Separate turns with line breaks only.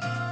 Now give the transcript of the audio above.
Bye.